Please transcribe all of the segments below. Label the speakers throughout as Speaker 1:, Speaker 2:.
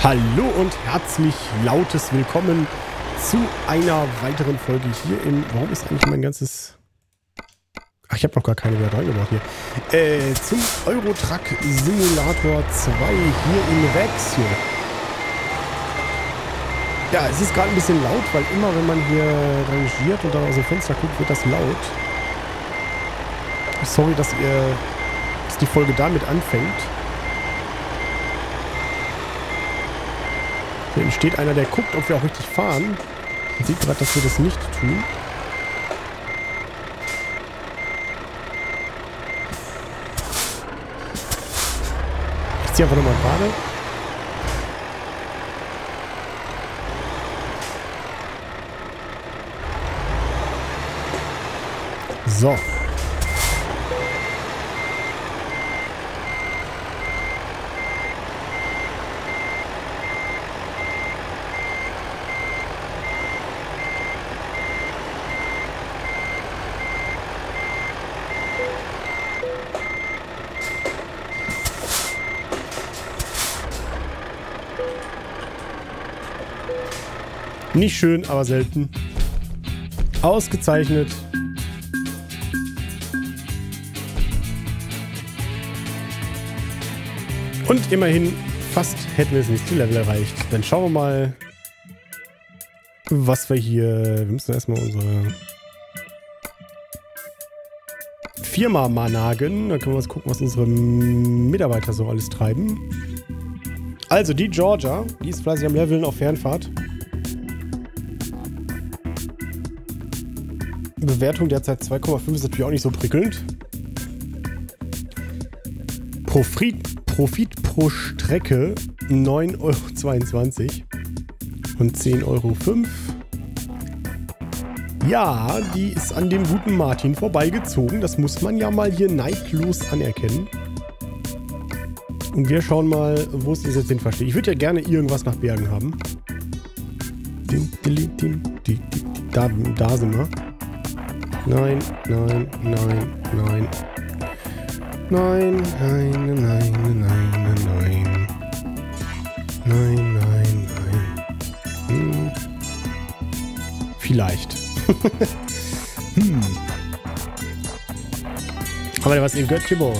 Speaker 1: Hallo und herzlich lautes Willkommen zu einer weiteren Folge hier im... Warum ist eigentlich mein ganzes... Ach, ich habe noch gar keine mehr reingebracht hier. Äh, zum Eurotruck Simulator 2 hier in Rexio. Ja, es ist gerade ein bisschen laut, weil immer wenn man hier rangiert und dann aus dem Fenster guckt, wird das laut. Sorry, dass ihr... dass die Folge damit anfängt. Hier entsteht einer, der guckt, ob wir auch richtig fahren. Man sieht gerade, dass wir das nicht tun. Ich ziehe einfach nochmal gerade. So. Nicht schön, aber selten. Ausgezeichnet. Und immerhin, fast hätten wir das nächste Level erreicht. Dann schauen wir mal, was wir hier... Wir müssen erstmal unsere Firma mal nagen. Dann können wir uns gucken, was unsere Mitarbeiter so alles treiben. Also, die Georgia, die ist fleißig am Leveln auf Fernfahrt. Bewertung derzeit 2,5 ist natürlich auch nicht so prickelnd. Profit, Profit pro Strecke 9,22 Euro und 10,05 Euro. Ja, die ist an dem guten Martin vorbeigezogen. Das muss man ja mal hier neidlos anerkennen. Und wir schauen mal, wo es jetzt hin versteht. Ich würde ja gerne irgendwas nach Bergen haben. Da, da sind wir. Nein, nein, nein, nein. Nein, nein, nein, nein, nein, nein. Nein, nein. Hm. Vielleicht. hm. Haben wir was in Göttingen?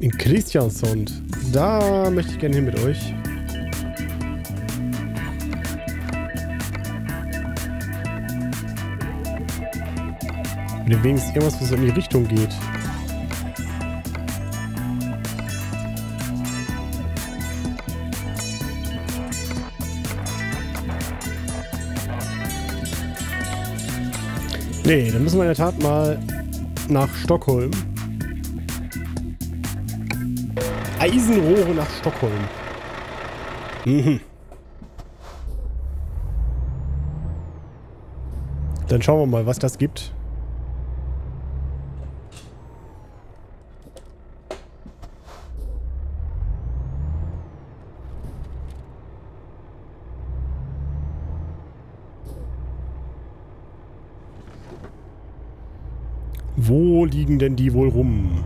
Speaker 1: In Christiansund. Da möchte ich gerne hin mit euch. Mit wenigstens irgendwas, was in die Richtung geht. Nee, dann müssen wir in der Tat mal nach Stockholm. Eisenrohre nach Stockholm. Mhm. Dann schauen wir mal, was das gibt. Wo liegen denn die wohl rum?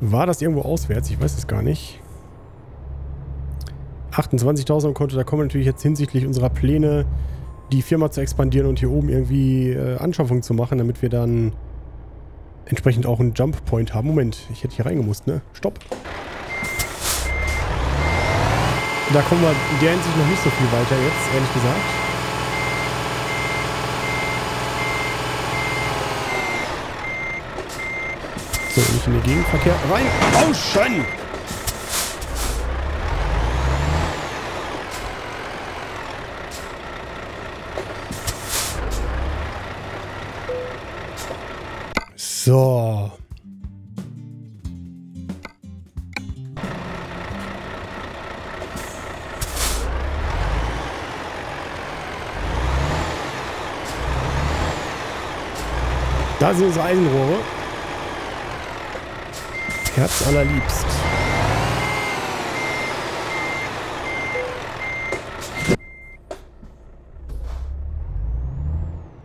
Speaker 1: War das irgendwo auswärts? Ich weiß es gar nicht. 28.000 am Konto, da kommen wir natürlich jetzt hinsichtlich unserer Pläne, die Firma zu expandieren und hier oben irgendwie äh, Anschaffungen zu machen, damit wir dann entsprechend auch einen Jump Point haben. Moment, ich hätte hier reingemusst, ne? Stopp. Da kommen wir in der Hinsicht noch nicht so viel weiter jetzt, ehrlich gesagt. So, nicht in den Gegenverkehr rein. Rauschen! So. Da sind unsere Eisenrohre. Herz allerliebst.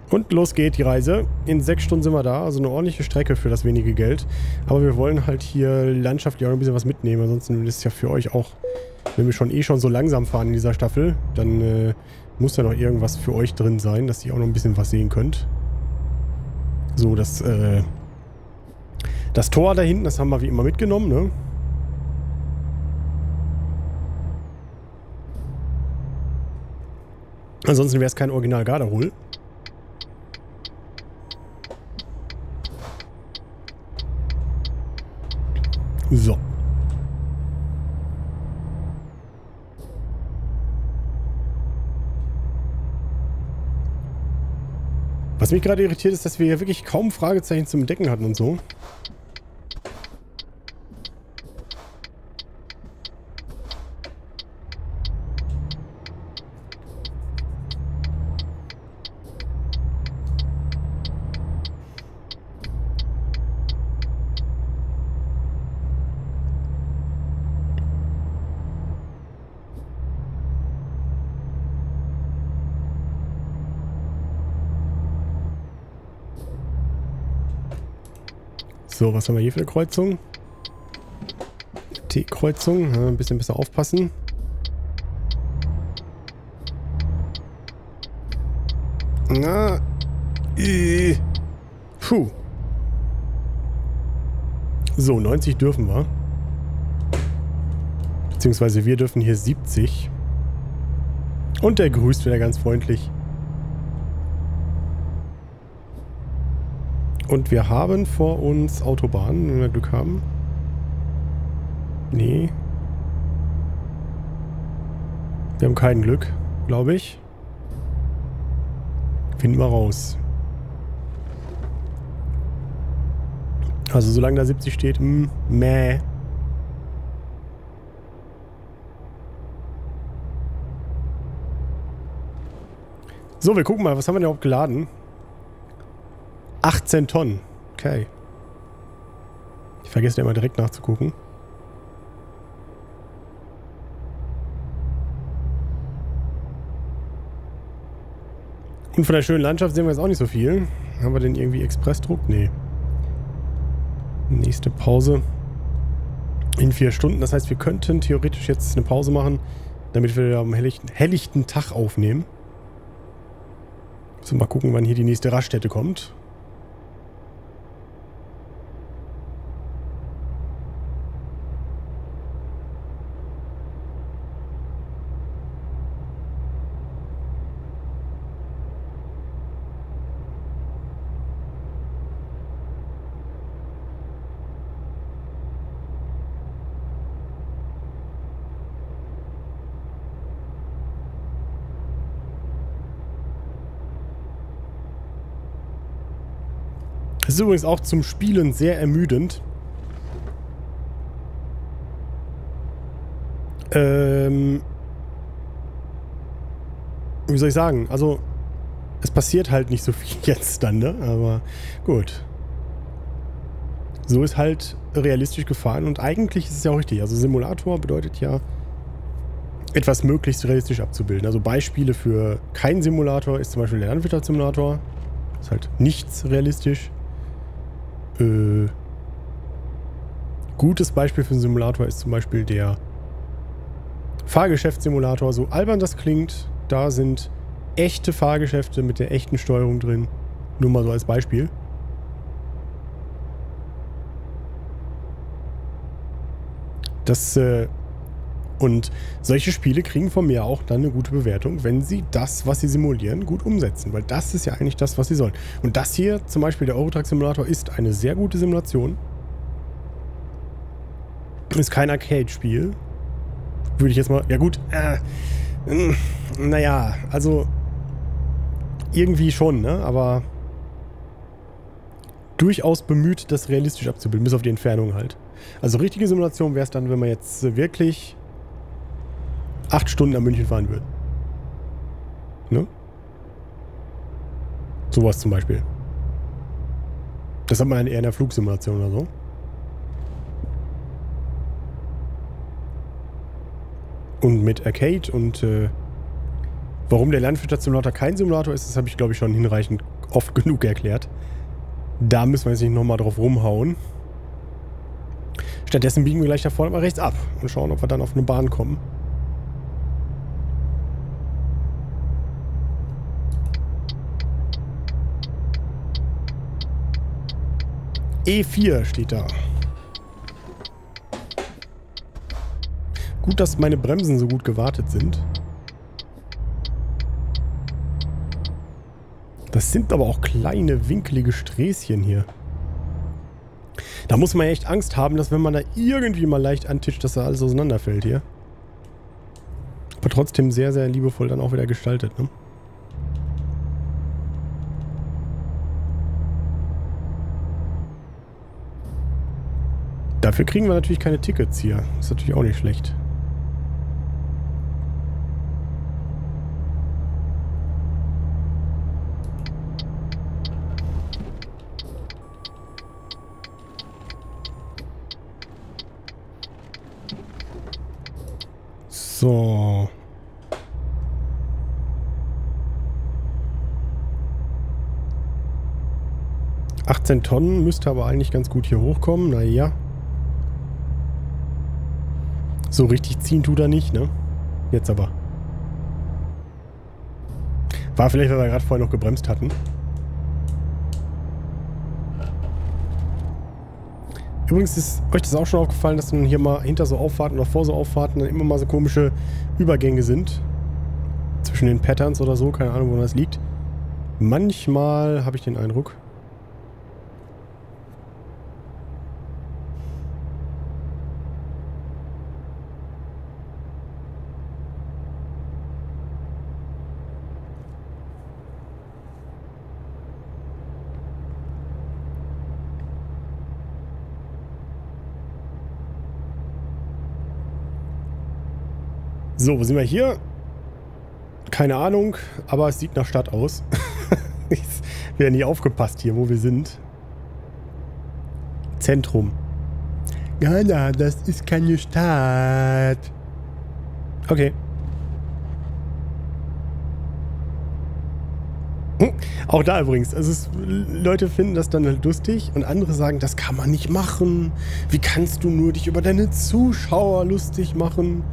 Speaker 1: Und los geht die Reise. In sechs Stunden sind wir da, also eine ordentliche Strecke für das wenige Geld. Aber wir wollen halt hier landschaftlich auch ein bisschen was mitnehmen. Ansonsten ist es ja für euch auch, wenn wir schon eh schon so langsam fahren in dieser Staffel, dann äh, muss da noch irgendwas für euch drin sein, dass ihr auch noch ein bisschen was sehen könnt. So, das, äh, das Tor da hinten, das haben wir wie immer mitgenommen, ne? Ansonsten wäre es kein Original Garderhol. So. Was mich gerade irritiert ist, dass wir hier wirklich kaum Fragezeichen zum Entdecken hatten und so. So, was haben wir hier für eine Kreuzung? T-Kreuzung. Ja, ein bisschen besser aufpassen. Na. Puh. So, 90 dürfen wir. Beziehungsweise wir dürfen hier 70. Und der grüßt wieder ganz freundlich. Und wir haben vor uns Autobahnen, wenn wir Glück haben. Nee. Wir haben kein Glück, glaube ich. Finden wir raus. Also solange da 70 steht, mh, hm, meh. So, wir gucken mal, was haben wir denn überhaupt geladen? 18 Tonnen. Okay. Ich vergesse immer direkt nachzugucken. Und von der schönen Landschaft sehen wir jetzt auch nicht so viel. Haben wir denn irgendwie Expressdruck? Nee. Nächste Pause in vier Stunden. Das heißt, wir könnten theoretisch jetzt eine Pause machen, damit wir am helllichten, helllichten Tag aufnehmen. So, mal gucken, wann hier die nächste Raststätte kommt. Ist übrigens auch zum Spielen sehr ermüdend. Ähm, wie soll ich sagen? Also, es passiert halt nicht so viel jetzt dann, ne? Aber gut. So ist halt realistisch gefahren und eigentlich ist es ja auch richtig. Also Simulator bedeutet ja, etwas möglichst realistisch abzubilden. Also Beispiele für keinen Simulator ist zum Beispiel der Landwirtschaftssimulator. Ist halt nichts realistisch. Äh, gutes Beispiel für einen Simulator ist zum Beispiel der Fahrgeschäftssimulator. So albern das klingt, da sind echte Fahrgeschäfte mit der echten Steuerung drin. Nur mal so als Beispiel. Das äh, und solche Spiele kriegen von mir auch dann eine gute Bewertung, wenn sie das, was sie simulieren, gut umsetzen. Weil das ist ja eigentlich das, was sie sollen. Und das hier, zum Beispiel der Eurotruck Simulator, ist eine sehr gute Simulation. Ist kein Arcade-Spiel. Würde ich jetzt mal... Ja gut, äh, naja, also irgendwie schon, ne? Aber durchaus bemüht, das realistisch abzubilden, bis auf die Entfernung halt. Also richtige Simulation wäre es dann, wenn man jetzt wirklich acht Stunden nach München fahren würden. Ne? Sowas zum Beispiel. Das hat man eher in der Flugsimulation oder so. Und mit Arcade und äh, Warum der Landwirtschaftssimulator kein Simulator ist, das habe ich, glaube ich, schon hinreichend oft genug erklärt. Da müssen wir jetzt nicht nochmal drauf rumhauen. Stattdessen biegen wir gleich da vorne mal rechts ab und schauen, ob wir dann auf eine Bahn kommen. E4 steht da. Gut, dass meine Bremsen so gut gewartet sind. Das sind aber auch kleine, winkelige Sträßchen hier. Da muss man echt Angst haben, dass wenn man da irgendwie mal leicht antischt, dass da alles auseinanderfällt hier. Aber trotzdem sehr, sehr liebevoll dann auch wieder gestaltet, ne? Dafür kriegen wir natürlich keine Tickets hier. Ist natürlich auch nicht schlecht. So. Achtzehn Tonnen müsste aber eigentlich ganz gut hier hochkommen. Naja. So richtig ziehen tut er nicht, ne? Jetzt aber. War vielleicht, weil wir gerade vorher noch gebremst hatten. Übrigens ist euch das auch schon aufgefallen, dass dann hier mal hinter so Auffahrten oder vor so Auffahrten dann immer mal so komische Übergänge sind. Zwischen den Patterns oder so, keine Ahnung, wo das liegt. Manchmal habe ich den Eindruck. So, wo sind wir hier? Keine Ahnung, aber es sieht nach Stadt aus. wir haben nie aufgepasst hier, wo wir sind. Zentrum. Ja, ja, das ist keine Stadt. Okay. Hm, auch da übrigens, also es, Leute finden das dann halt lustig und andere sagen, das kann man nicht machen. Wie kannst du nur dich über deine Zuschauer lustig machen?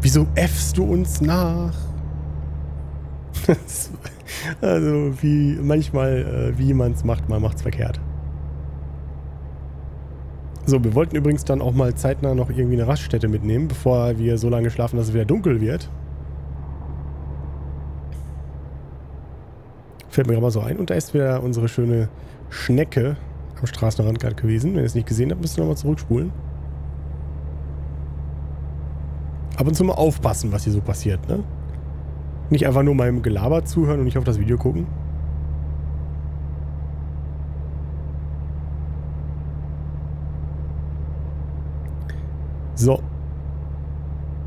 Speaker 1: Wieso äffst du uns nach? also, wie manchmal, äh, wie man es macht, man macht es verkehrt. So, wir wollten übrigens dann auch mal zeitnah noch irgendwie eine Raststätte mitnehmen, bevor wir so lange schlafen, dass es wieder dunkel wird. Fällt mir gerade mal so ein. Und da ist wieder unsere schöne Schnecke am Straßenrand gerade gewesen. Wenn ihr es nicht gesehen habt, müsst ihr nochmal zurückspulen. Ab und zu mal aufpassen, was hier so passiert, ne? Nicht einfach nur meinem Gelaber zuhören und nicht auf das Video gucken. So.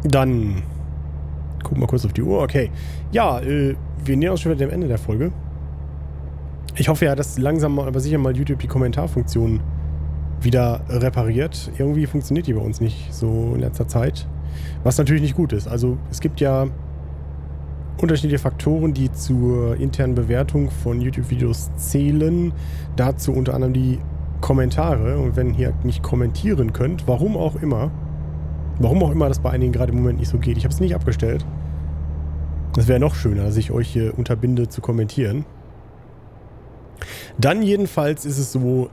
Speaker 1: Dann gucken wir kurz auf die Uhr. Okay. Ja, äh, wir nähern uns schon wieder dem Ende der Folge. Ich hoffe ja, dass langsam aber sicher mal YouTube die Kommentarfunktion wieder repariert. Irgendwie funktioniert die bei uns nicht so in letzter Zeit. Was natürlich nicht gut ist. Also es gibt ja unterschiedliche Faktoren, die zur internen Bewertung von YouTube-Videos zählen. Dazu unter anderem die Kommentare. Und wenn ihr nicht kommentieren könnt, warum auch immer, warum auch immer das bei einigen gerade im Moment nicht so geht, ich habe es nicht abgestellt. Das wäre noch schöner, dass ich euch hier unterbinde zu kommentieren. Dann jedenfalls ist es so,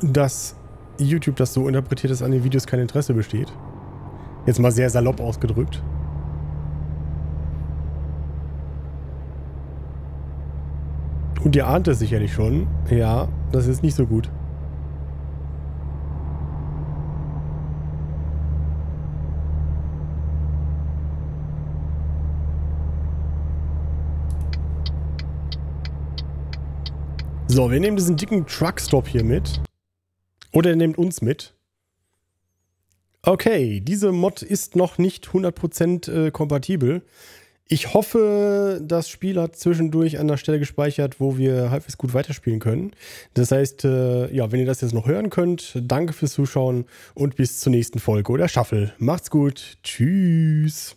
Speaker 1: dass YouTube das so interpretiert, dass an den Videos kein Interesse besteht. Jetzt mal sehr salopp ausgedrückt. Und ihr ahnt es sicherlich schon. Ja, das ist nicht so gut. So, wir nehmen diesen dicken Truckstop hier mit. Oder ihr nehmt uns mit. Okay, diese Mod ist noch nicht 100% äh, kompatibel. Ich hoffe, das Spiel hat zwischendurch an der Stelle gespeichert, wo wir halbwegs gut weiterspielen können. Das heißt, äh, ja, wenn ihr das jetzt noch hören könnt, danke fürs Zuschauen und bis zur nächsten Folge oder Shuffle. Macht's gut. Tschüss.